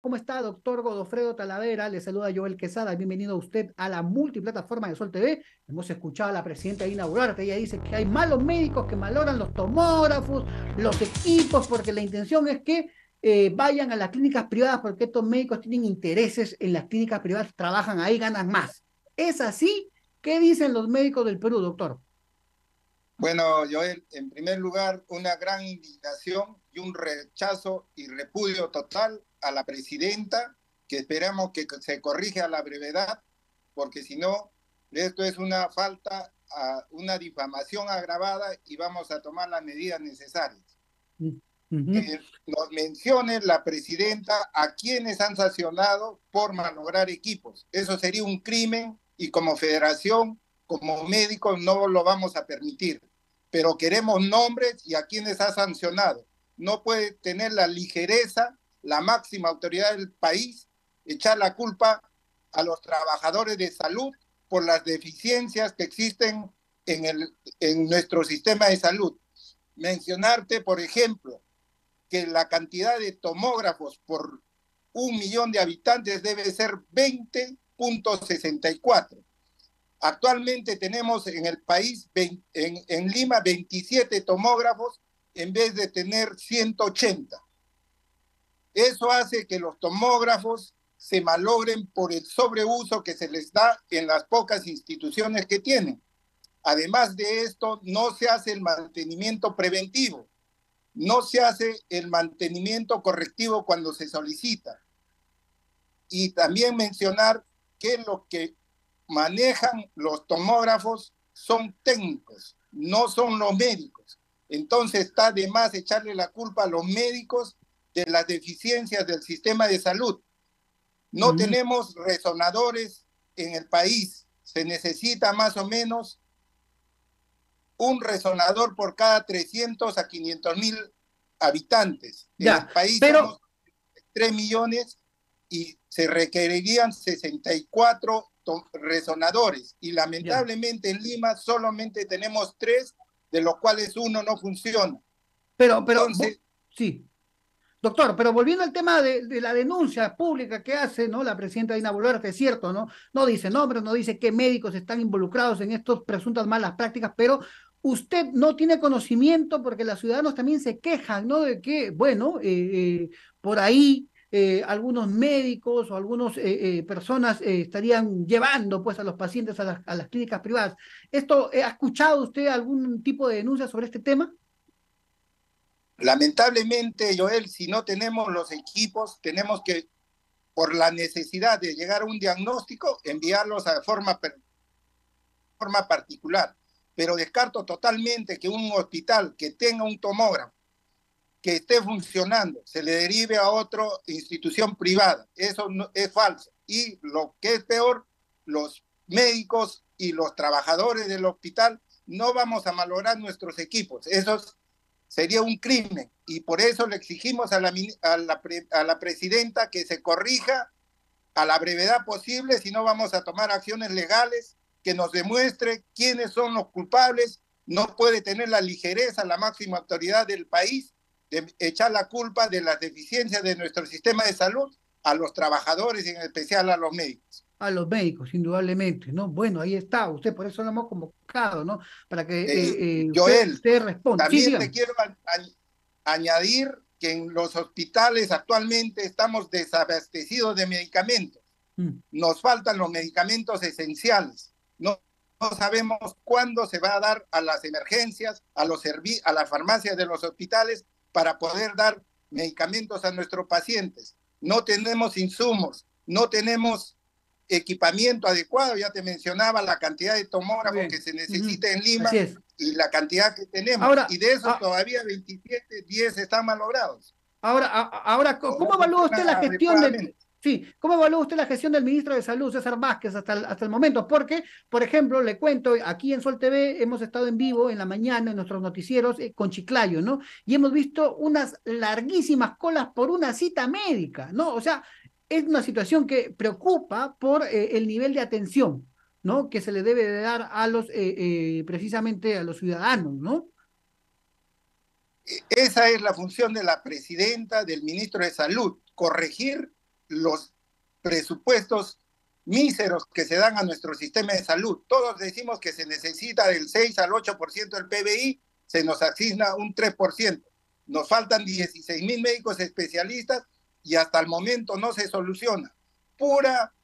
¿Cómo está, doctor Godofredo Talavera? Le saluda Joel Quesada. Bienvenido a usted a la multiplataforma de Sol TV. Hemos escuchado a la presidenta Dina Boluarte. Ella dice que hay malos médicos que valoran los tomógrafos, los equipos, porque la intención es que eh, vayan a las clínicas privadas porque estos médicos tienen intereses en las clínicas privadas, trabajan ahí, ganan más. ¿Es así? ¿Qué dicen los médicos del Perú, doctor? Bueno, Joel, en primer lugar, una gran indignación y un rechazo y repudio total a la presidenta, que esperamos que se corrija a la brevedad, porque si no, esto es una falta, a una difamación agravada y vamos a tomar las medidas necesarias. que nos mencione la presidenta a quienes han sancionado por malograr equipos. Eso sería un crimen y como federación, como médicos, no lo vamos a permitir. Pero queremos nombres y a quienes ha sancionado. No puede tener la ligereza la máxima autoridad del país echar la culpa a los trabajadores de salud por las deficiencias que existen en, el, en nuestro sistema de salud. Mencionarte, por ejemplo, que la cantidad de tomógrafos por un millón de habitantes debe ser 20.64. Actualmente tenemos en el país, en, en Lima, 27 tomógrafos en vez de tener 180. Eso hace que los tomógrafos se malogren por el sobreuso que se les da en las pocas instituciones que tienen. Además de esto, no se hace el mantenimiento preventivo, no se hace el mantenimiento correctivo cuando se solicita. Y también mencionar que lo que manejan los tomógrafos son técnicos, no son los médicos. Entonces está de más echarle la culpa a los médicos de las deficiencias del sistema de salud. No tenemos resonadores en el país. Se necesita más o menos un resonador por cada 300 a 500 mil habitantes. en el país pero... 3 millones y se requerirían 64 resonadores. Y lamentablemente en Lima solamente tenemos tres, de los cuales uno no funciona. Pero, pero, sí. Doctor, pero volviendo al tema de, la denuncia pública que hace ¿no? la presidenta Dina Boluarte, es cierto, ¿no? No dice nombres, no dice qué médicos están involucrados en estas presuntas malas prácticas, pero usted no tiene conocimiento porque los ciudadanos también se quejan, ¿no? De que, bueno, eh, eh, por ahí eh, algunos médicos o algunas personas estarían llevando pues a los pacientes a las, a las clínicas privadas. ¿Esto ha escuchado usted algún tipo de denuncia sobre este tema? Lamentablemente, Joel, si no tenemos los equipos, tenemos que, por la necesidad de llegar a un diagnóstico, enviarlos a forma, forma particular. Pero descarto totalmente que un hospital que tenga un tomógrafo, que esté funcionando, se le derive a otra institución privada. Eso es falso. Y lo que es peor, los médicos y los trabajadores del hospital no vamos a malograr nuestros equipos. Esos sería un crimen y por eso le exigimos a la, a la, a la presidenta que se corrija a la brevedad posible, si no vamos a tomar acciones legales que nos demuestre quiénes son los culpables. No puede tener la ligereza la máxima autoridad del país de echar la culpa de las deficiencias de nuestro sistema de salud a los trabajadores y en especial a los médicos a los médicos, indudablemente, ¿no? Bueno, ahí está, usted por eso lo hemos convocado, ¿no? Para que eh, eh, usted, responda. También te quiero añadir que en los hospitales actualmente estamos desabastecidos de medicamentos. Mm. Nos faltan los medicamentos esenciales. No, no, sabemos cuándo se va a dar a las emergencias, a, los a las farmacias de los hospitales para poder dar medicamentos a nuestros pacientes. No tenemos insumos, no tenemos equipamiento adecuado, ya te mencionaba la cantidad de tomógrafos que se necesita en Lima y la cantidad que tenemos. y de esos ah, todavía 27, 10 están malogrados. Ahora, ahora ¿cómo evalúa usted la gestión del... Sí, ¿cómo evalúa usted la gestión del ministro de Salud, César Vázquez, hasta el, hasta el momento? Porque, por ejemplo, le cuento, aquí en Sol TV hemos estado en vivo en la mañana en nuestros noticieros eh, con Chiclayo, ¿no? Y hemos visto unas larguísimas colas por una cita médica, ¿no? O sea, es una situación que preocupa por eh, el nivel de atención, ¿no? Que se le debe de dar a los, eh, eh, precisamente a los ciudadanos, ¿no? Esa es la función de la presidenta, del ministro de Salud, corregir los presupuestos míseros que se dan a nuestro sistema de salud. Todos decimos que se necesita del 6 al 8% del PBI, se nos asigna un 3%. Nos faltan 16 mil médicos especialistas y hasta el momento no se soluciona. Pura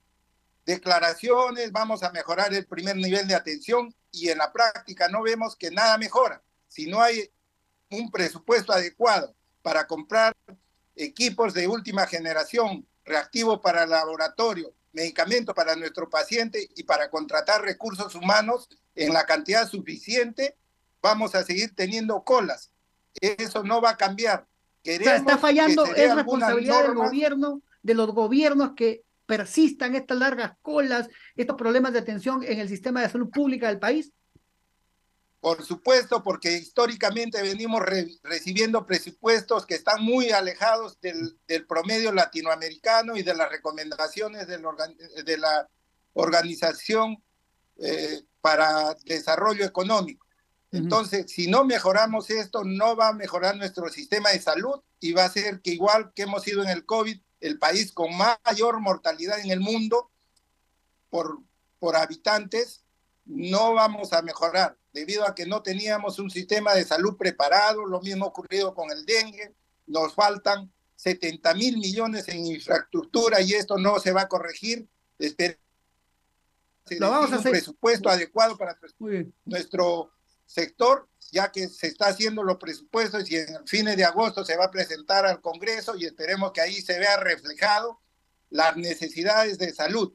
declaraciones, vamos a mejorar el primer nivel de atención y en la práctica no vemos que nada mejora. Si no hay un presupuesto adecuado para comprar equipos de última generación, reactivos para el laboratorio, medicamentos para nuestro paciente y para contratar recursos humanos en la cantidad suficiente, vamos a seguir teniendo colas. Eso no va a cambiar. Queremos está fallando, es responsabilidad del gobierno, de los gobiernos que persistan estas largas colas, estos problemas de atención en el sistema de salud pública del país? Por supuesto, porque históricamente venimos recibiendo presupuestos que están muy alejados del, promedio latinoamericano y de las recomendaciones de la Organización eh, para Desarrollo Económico. Entonces, si no mejoramos esto, no va a mejorar nuestro sistema de salud y va a ser que igual que hemos sido en el COVID, el país con mayor mortalidad en el mundo por, por habitantes, no vamos a mejorar debido a que no teníamos un sistema de salud preparado, lo mismo ocurrido con el dengue, nos faltan 70 mil millones en infraestructura y esto no se va a corregir. Esperemos lo vamos a hacer. un presupuesto adecuado para nuestro sector, ya que se está haciendo los presupuestos y en fines de agosto se va a presentar al Congreso y esperemos que ahí se vea reflejado las necesidades de salud.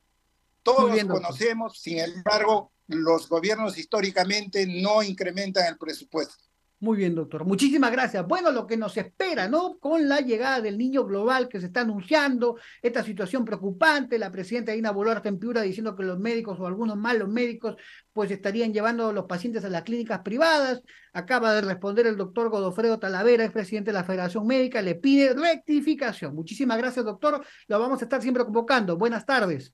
Todos conocemos, sin embargo, los gobiernos históricamente no incrementan el presupuesto. Muy bien, doctor. Muchísimas gracias. Bueno, lo que nos espera, ¿no? Con la llegada del niño global que se está anunciando, esta situación preocupante, la presidenta Dina Boluarte en Piura diciendo que los médicos o algunos malos médicos pues estarían llevando a los pacientes a las clínicas privadas. Acaba de responder el doctor Godofredo Talavera, es presidente de la Federación Médica, le pide rectificación. Muchísimas gracias, doctor. Lo vamos a estar siempre convocando. Buenas tardes.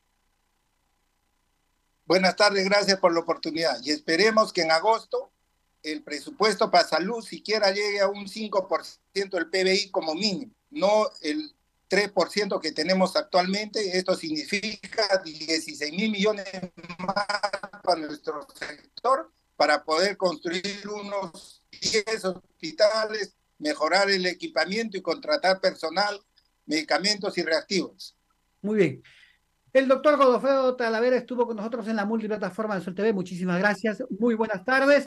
Buenas tardes, gracias por la oportunidad. Y esperemos que en agosto el presupuesto para salud siquiera llegue a un 5% del PBI como mínimo, no el 3% que tenemos actualmente. Esto significa 16 mil millones más para nuestro sector para poder construir unos 10 hospitales, mejorar el equipamiento y contratar personal, medicamentos y reactivos. Muy bien. El doctor Godofredo Talavera estuvo con nosotros en la multiplataforma de Sol TV. Muchísimas gracias. Muy buenas tardes.